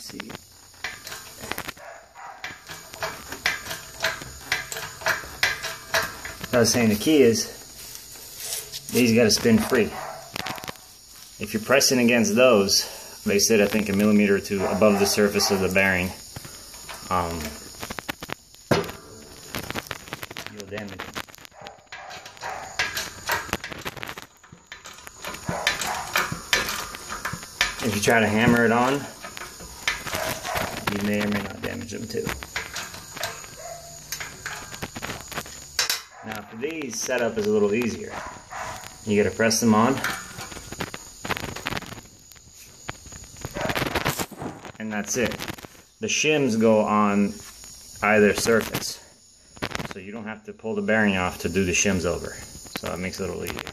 see. I was saying the key is these got to spin free. If you're pressing against those, they said I think a millimeter or two above the surface of the bearing, um, you'll damage them. If you try to hammer it on, you may or may not damage them too. Now for these, setup is a little easier. You gotta press them on. And that's it. The shims go on either surface. So you don't have to pull the bearing off to do the shims over. So it makes it a little easier.